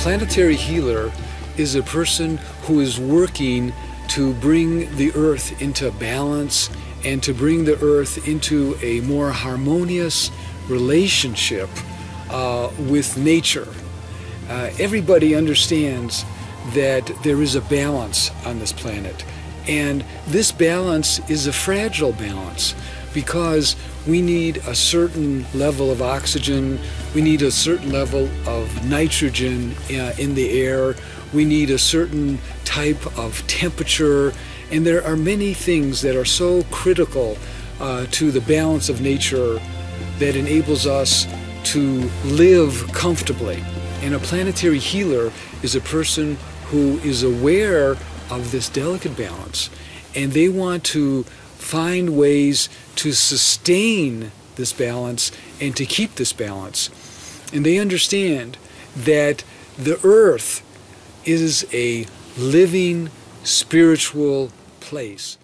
planetary healer is a person who is working to bring the earth into balance and to bring the earth into a more harmonious relationship uh, with nature. Uh, everybody understands that there is a balance on this planet. And this balance is a fragile balance because we need a certain level of oxygen, we need a certain level of nitrogen uh, in the air, we need a certain type of temperature, and there are many things that are so critical uh, to the balance of nature that enables us to live comfortably. And a planetary healer is a person who is aware of this delicate balance and they want to find ways to sustain this balance and to keep this balance. And they understand that the earth is a living spiritual place.